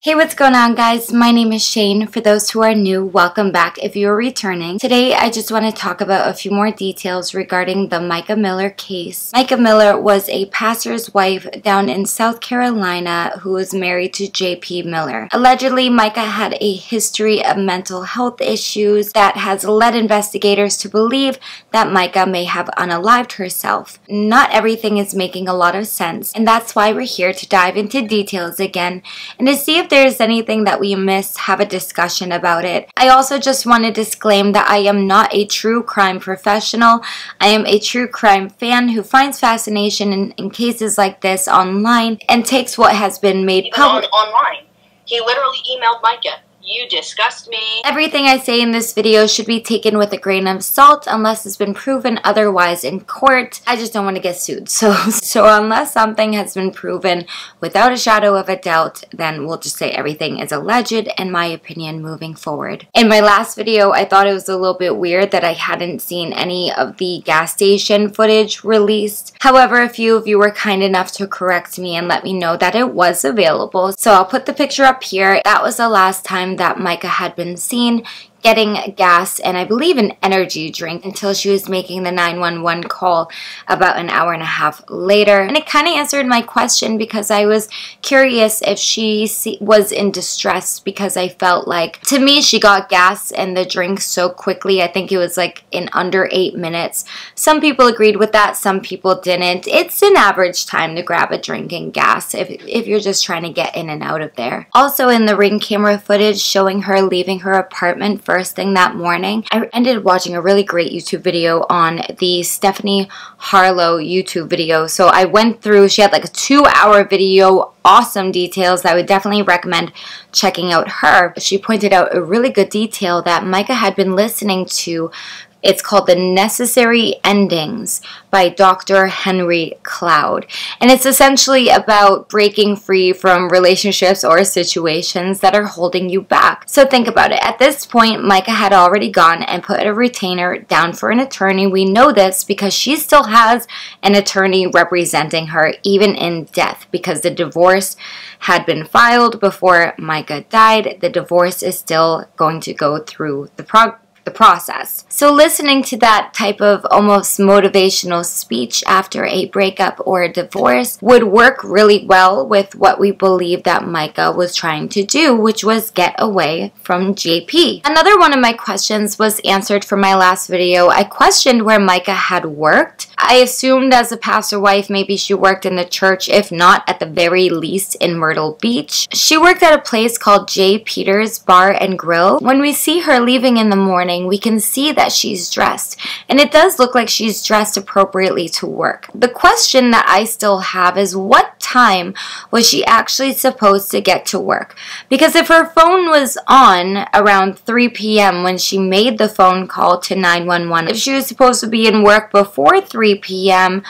Hey, what's going on guys? My name is Shane. For those who are new, welcome back if you're returning. Today, I just want to talk about a few more details regarding the Mica Miller case. Mica Miller was a pastor's wife down in South Carolina who was married to J.P. Miller. Allegedly, Mica had a history of mental health issues that has led investigators to believe that Mica may have unalived herself. Not everything is making a lot of sense, and that's why we're here to dive into details again and to see if there's anything that we missed, have a discussion about it. I also just want to disclaim that I am not a true crime professional. I am a true crime fan who finds fascination in, in cases like this online and takes what has been made public. On, online. He literally emailed Mica you disgust me. Everything I say in this video should be taken with a grain of salt unless it's been proven otherwise in court. I just don't want to get sued. So, so unless something has been proven without a shadow of a doubt, then we'll just say everything is alleged in my opinion moving forward. In my last video, I thought it was a little bit weird that I hadn't seen any of the gas station footage released. However, a few of you were kind enough to correct me and let me know that it was available. So I'll put the picture up here. That was the last time that Mica had been seen getting gas and I believe an energy drink until she was making the 911 call about an hour and a half later. And it kind of answered my question because I was curious if she was in distress because I felt like, to me, she got gas and the drink so quickly. I think it was like in under eight minutes. Some people agreed with that, some people didn't. It's an average time to grab a drink and gas if, if you're just trying to get in and out of there. Also in the ring camera footage showing her leaving her apartment first thing that morning, I ended watching a really great YouTube video on the Stephanie Harlowe YouTube video. So I went through, she had like a two hour video, awesome details that I would definitely recommend checking out her. She pointed out a really good detail that Mica had been listening to it's called The Necessary Endings by Dr. Henry Cloud. And it's essentially about breaking free from relationships or situations that are holding you back. So think about it. At this point, Mica had already gone and put a retainer down for an attorney. We know this because she still has an attorney representing her even in death because the divorce had been filed before Mica died. The divorce is still going to go through the progress the process. So listening to that type of almost motivational speech after a breakup or a divorce would work really well with what we believe that Mica was trying to do, which was get away from JP. Another one of my questions was answered from my last video. I questioned where Mica had worked. I assumed as a pastor wife maybe she worked in the church, if not at the very least in Myrtle Beach. She worked at a place called J. Peters Bar and Grill. When we see her leaving in the morning, morning, we can see that she's dressed. And it does look like she's dressed appropriately to work. The question that I still have is what time was she actually supposed to get to work? Because if her phone was on around 3 p.m. when she made the phone call to 911, if she was supposed to be in work before 3 p.m.,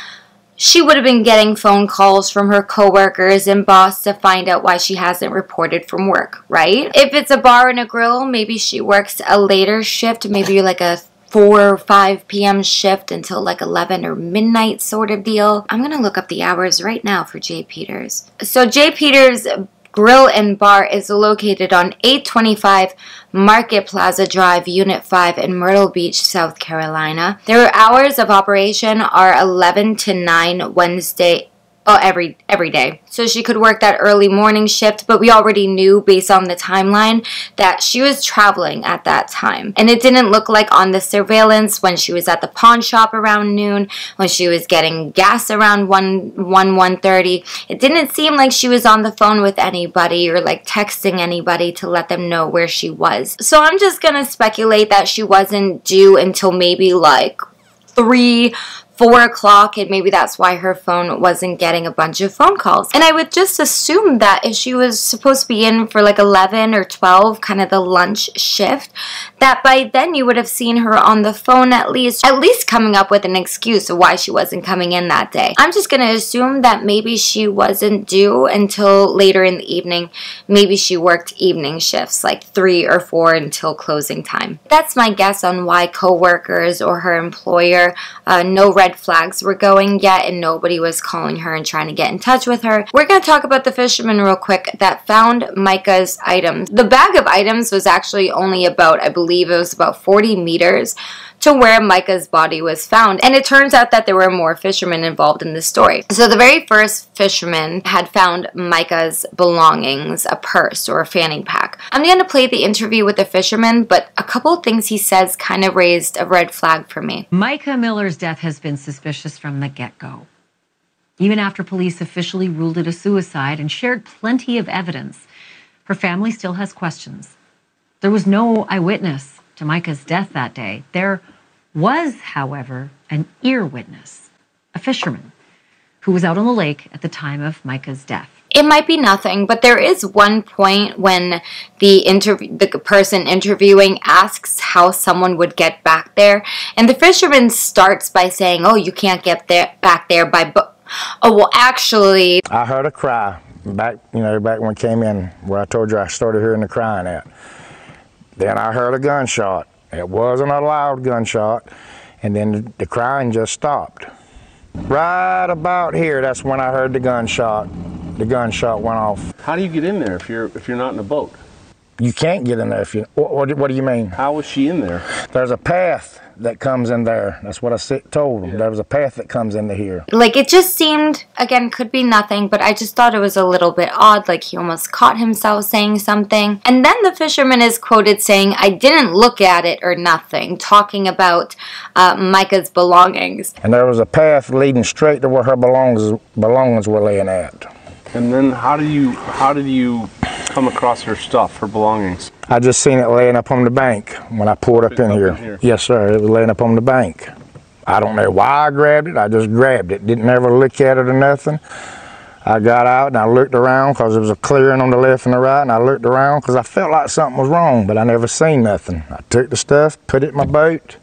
she would have been getting phone calls from her coworkers and boss to find out why she hasn't reported from work, right? If it's a bar and a grill, maybe she works a later shift, maybe like a 4 or 5 p.m. shift until like 11 or midnight sort of deal. I'm to look up the hours right now for J. Peters. So J. Peters Grill and Bar is located on 825 Market Plaza Drive, Unit 5 in Myrtle Beach, South Carolina. Their hours of operation are 11 to 9 Wednesday oh, every every day. So she could work that early morning shift, but we already knew based on the timeline that she was traveling at that time. And it didn't look like on the surveillance when she was at the pawn shop around noon, when she was getting gas around 1 1 1:30. It didn't seem like she was on the phone with anybody or like texting anybody to let them know where she was. So I'm just going to speculate that she wasn't due until maybe like 3 four o'clock and maybe that's why her phone wasn't getting a bunch of phone calls. And I would just assume that if she was supposed to be in for like 11 or 12, kind of the lunch shift, that by then you would have seen her on the phone at least, at least coming up with an excuse of why she wasn't coming in that day. I'm just going to assume that maybe she wasn't due until later in the evening. Maybe she worked evening shifts, like three or four until closing time. That's my guess on why coworkers or her employer uh, no red red flags were going yet and nobody was calling her and trying to get in touch with her. We're going to talk about the fisherman real quick that found Mica's items. The bag of items was actually only about, I believe it was about 40 meters to where Mica's body was found. And it turns out that there were more fishermen involved in this story. So the very first fisherman had found Mica's belongings, a purse or a fanny pack. I'm going to play the interview with the fisherman, but a couple of things he says kind of raised a red flag for me. Mica Miller's death has been suspicious from the get-go. Even after police officially ruled it a suicide and shared plenty of evidence, her family still has questions. There was no eyewitness to Mica's death that day. There was, however, an ear witness, a fisherman, who was out on the lake at the time of Mica's death. It might be nothing, but there is one point when the interview, the person interviewing asks how someone would get back there, and the fisherman starts by saying, "Oh, you can't get there back there by bo- Oh, well, actually, I heard a cry back, you know, back when I came in, where I told you I started hearing the crying at. Then I heard a gunshot. It wasn't a loud gunshot, and then the crying just stopped. Right about here, that's when I heard the gunshot. The gunshot went off. How do you get in there if you're if you're not in a boat? You can't get in there if you. What, what, what do you mean? How was she in there? There's a path that comes in there. That's what I si- told them. There was a path that comes into here. like it just seemed again could be nothing, but I just thought it was a little bit odd. Like he almost caught himself saying something, and then the fisherman is quoted saying, "I didn't look at it or nothing," talking about uh, Mica's belongings. And there was a path leading straight to where her belongings belongings were laying at. And then how did you how did you come across her stuff, her belongings? I just seen it laying up on the bank when I pulled up in Up here. in here. Yes, sir. It was laying up on the bank. I don't know why I grabbed it. I just grabbed it. Didn't ever look at it or nothing. I got out and I looked around because there was a clearing on the left and the right, and I looked around because I felt like something was wrong, but I never seen nothing. I took the stuff, put it in my boat,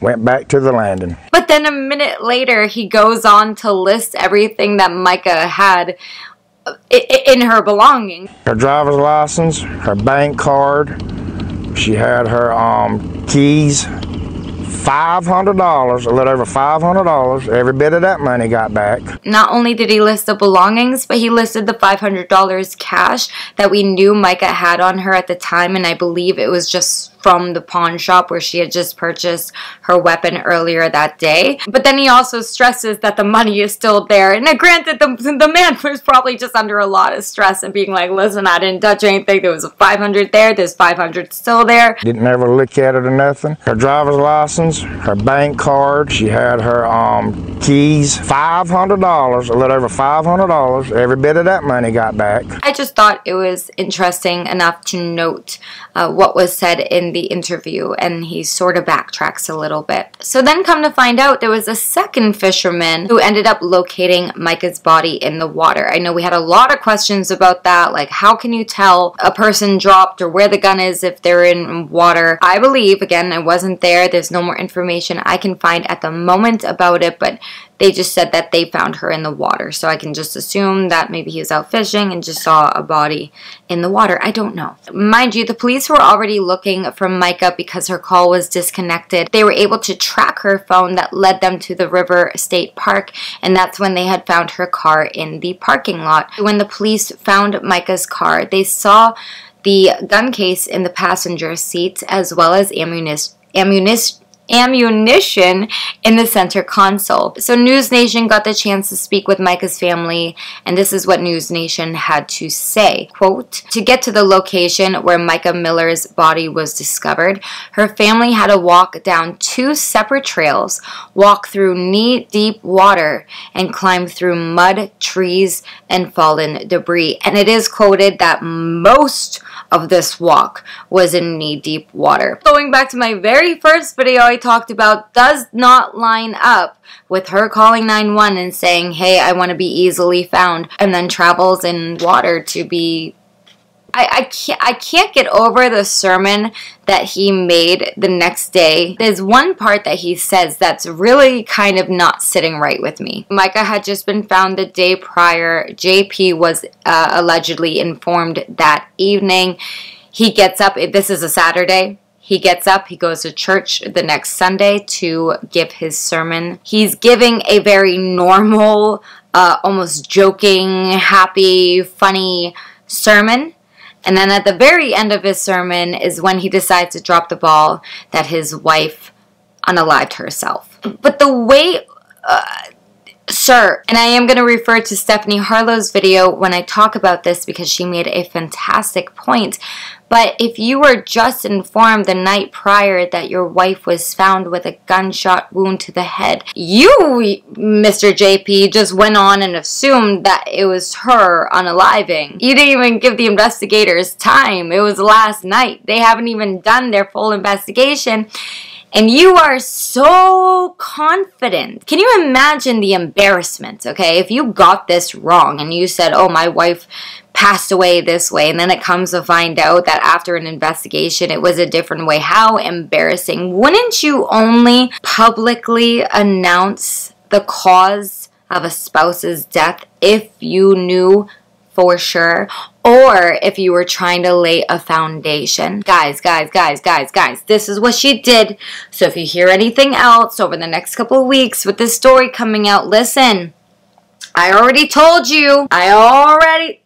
went back to the landing. But then a minute later, he goes on to list everything that Mica had uh, in her belongings. her driver's license, her bank card. She had her um, keys. Five hundred dollars, a little over five hundred dollars. Every bit of that money got back. Not only did he list the belongings, but he listed the $500 cash that we knew Mica had on her at the time, and I believe it was just from the pawn shop where she had just purchased her weapon earlier that day. But then he also stresses that the money is still there. And granted, the, the man was probably just under a lot of stress and being like, listen, I didn't touch anything. There was a 500 there. There's 500 still there. Didn't ever look at it or nothing. Her driver's license, her bank card. She had her um, keys. Five hundred dollars, a little over five hundred dollars. Every bit of that money got back. I just thought it was interesting enough to note uh, what was said in the interview, and he sort of backtracks a little bit. So then, come to find out, there was a second fisherman who ended up locating Mica's body in the water. I know we had a lot of questions about that, like how can you tell a person dropped or where the gun is if they're in water? I believe, again, I wasn't there. There's no more information I can find at the moment about it, but they just said that they found her in the water. So I can just assume that maybe he was out fishing and just saw a body in the water. I don't know. Mind you, the police were already looking for Mica because her call was disconnected. They were able to track her phone that led them to the River State Park, and that's when they had found her car in the parking lot. When the police found Mica's car, they saw the gun case in the passenger seat as well as ammunition ammunition ammunition in the center console. So News Nation got the chance to speak with Mica's family, and this is what News Nation had to say. Quote, to get to the location where Mica Miller's body was discovered, her family had to walk down two separate trails, walk through knee-deep water, and climb through mud, trees, and fallen debris. And it is quoted that most of this walk was in knee-deep water. Going back to my very first video I talked about does not line up with her calling 911 and saying, hey, I want to be easily found, and then travels in water to be I, I can't I can't get over the sermon that he made the next day. There's one part that he says that's really kind of not sitting right with me. Mica had just been found the day prior. JP was uh, allegedly informed that evening. He gets up. This is a Saturday. He gets up, he goes to church the next Sunday to give his sermon. He's giving a very normal, uh, almost joking, happy, funny sermon. And then at the very end of his sermon is when he decides to drop the ball that his wife unalived herself. But the way. Uh, Sir, and I am going to refer to Stephanie Harlowe's video when I talk about this because she made a fantastic point. But if you were just informed the night prior that your wife was found with a gunshot wound to the head, you, Mr. JP, just went on and assumed that it was her unaliving. You didn't even give the investigators time. It was last night. They haven't even done their full investigation and you are so confident. Can you imagine the embarrassment, okay? If you got this wrong and you said, oh, my wife passed away this way, and then it comes to find out that after an investigation it was a different way, how embarrassing. Wouldn't you only publicly announce the cause of a spouse's death if you knew for sure or if you were trying to lay a foundation. Guys, guys, guys, guys, guys, this is what she did. So if you hear anything else over the next couple of weeks with this story coming out, listen. I already told you. I already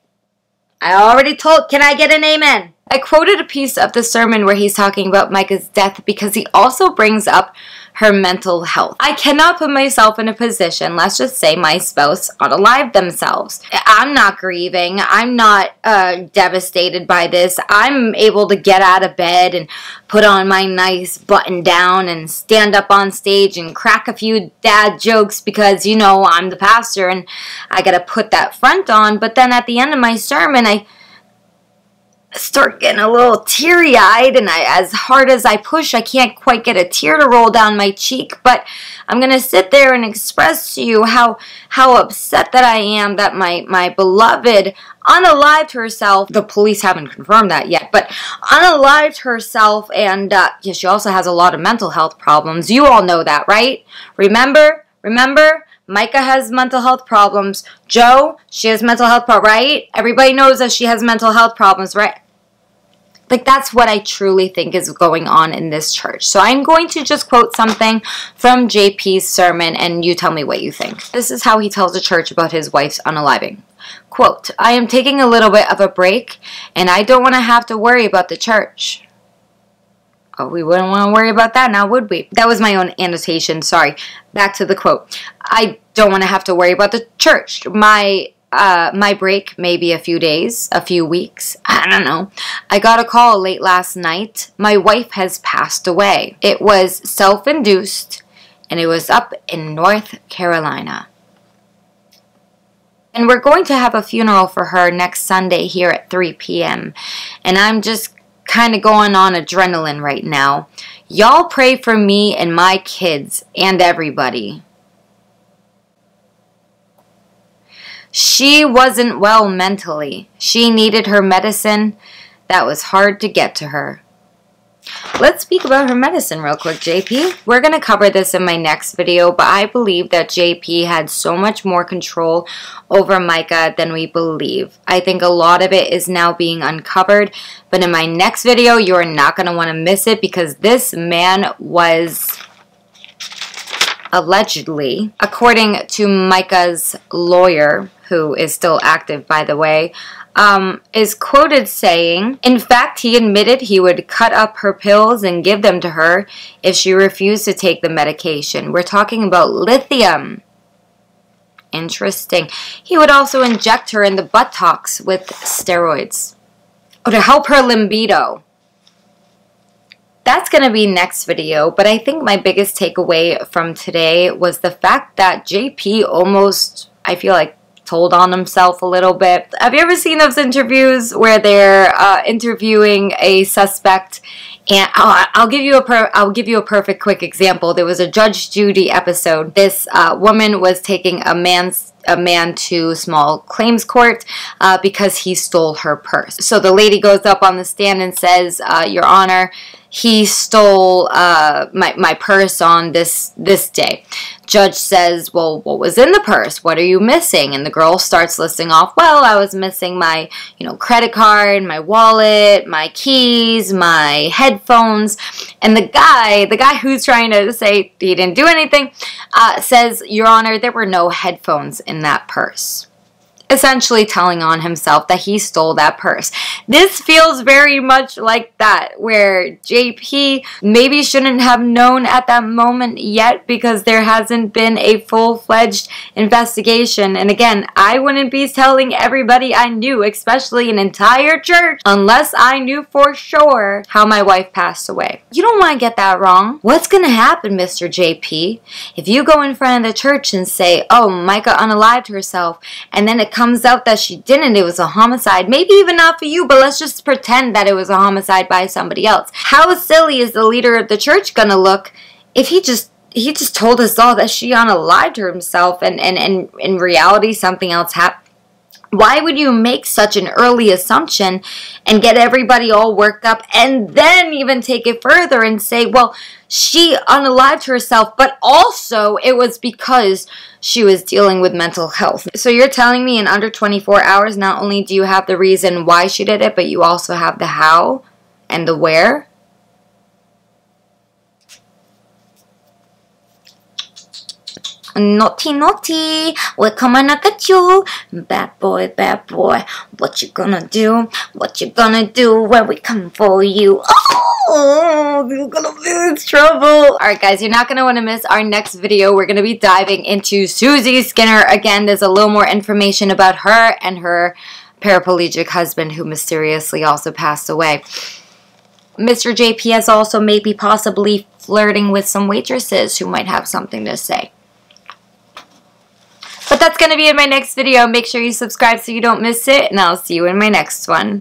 I already told. Can I get an amen? I quoted a piece of the sermon where he's talking about Mica's death because he also brings up her mental health. I cannot put myself in a position, let's just say my spouse unalive themselves. I'm not grieving. I'm not uh, devastated by this. I'm able to get out of bed and put on my nice button down and stand up on stage and crack a few dad jokes because, you know, I'm the pastor and I got to put that front on. But then at the end of my sermon, I start getting a little teary-eyed and I, as hard as I push, I can't quite get a tear to roll down my cheek, but I'm going to sit there and express to you how how upset that I am that my, my beloved unalived herself. The police haven't confirmed that yet, but unalived herself and uh, yeah, she also has a lot of mental health problems. You all know that, right? Remember? Remember? Mica has mental health problems. Joe, she has mental health problems, right? Everybody knows that she has mental health problems, right? Like that's what I truly think is going on in this church. So I'm going to just quote something from JP's sermon and you tell me what you think. This is how he tells the church about his wife's unaliving. Quote, I am taking a little bit of a break and I don't want to have to worry about the church. Oh, we wouldn't want to worry about that now, would we? That was my own annotation. Sorry. Back to the quote. I don't want to have to worry about the church. My uh, my break maybe a few days, a few weeks. I don't know. I got a call late last night. My wife has passed away. It was self induced and it was up in North Carolina. And we're going to have a funeral for her next Sunday here at 3 p.m. And I'm just kind of going on adrenaline right now. Y'all pray for me and my kids and everybody. She wasn't well mentally. She needed her medicine. That was hard to get to her. Let's speak about her medicine real quick, JP. We're going to cover this in my next video, but I believe that JP had so much more control over Mica than we believe. I think a lot of it is now being uncovered, but in my next video, you're not going to want to miss it because this man was allegedly, according to Mica's lawyer, who is still active by the way, um, is quoted saying, In fact, he admitted he would cut up her pills and give them to her if she refused to take the medication. We're talking about lithium. Interesting. He would also inject her in the buttocks with steroids. Oh, to help her libido. That's going to be next video, but I think my biggest takeaway from today was the fact that JP almost, I feel like, told on himself a little bit. Have you ever seen those interviews where they're uh, interviewing a suspect? And I'll, I'll give you a per, I'll give you a perfect quick example. There was a Judge Judy episode. This uh, woman was taking a man's a man to small claims court uh, because he stole her purse. So the lady goes up on the stand and says, uh, "Your Honor." He stole uh, my, my purse on this this day. Judge says, well, what was in the purse? What are you missing? And the girl starts listing off, well, I was missing my, you know, credit card, my wallet, my keys, my headphones. And the guy, the guy who's trying to say he didn't do anything, uh, says, Your Honor, there were no headphones in that purse essentially telling on himself that he stole that purse. This feels very much like that, where JP maybe shouldn't have known at that moment yet because there hasn't been a full-fledged investigation. And again, I wouldn't be telling everybody I knew, especially an entire church, unless I knew for sure how my wife passed away. You don't want to get that wrong. What's going to happen, Mr. JP, if you go in front of the church and say, oh, Mica unalived herself, and then it comes out that she didn't, it was a homicide. Maybe even not for you, but let's just pretend that it was a homicide by somebody else. How silly is the leader of the church gonna look if he just he just told us all that she to himself and, and, and in reality something else happened? Why would you make such an early assumption and get everybody all worked up and then even take it further and say, well, she unalived herself, but also it was because she was dealing with mental health. So you're telling me in under 24 hours, not only do you have the reason why she did it, but you also have the how and the where? Naughty, naughty, we're coming to get you. Bad boy, bad boy, what you gonna do? What you gonna do when we come for you? Oh, you're gonna be in trouble. Alright guys, you're not gonna want to miss our next video. We're gonna be diving into Susie Skinner. Again, there's a little more information about her and her paraplegic husband who mysteriously also passed away. Mr. JP has also maybe possibly flirting with some waitresses who might have something to say. That's going to be in my next video. Make sure you subscribe so you don't miss it, and I'll see you in my next one.